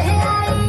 Hey,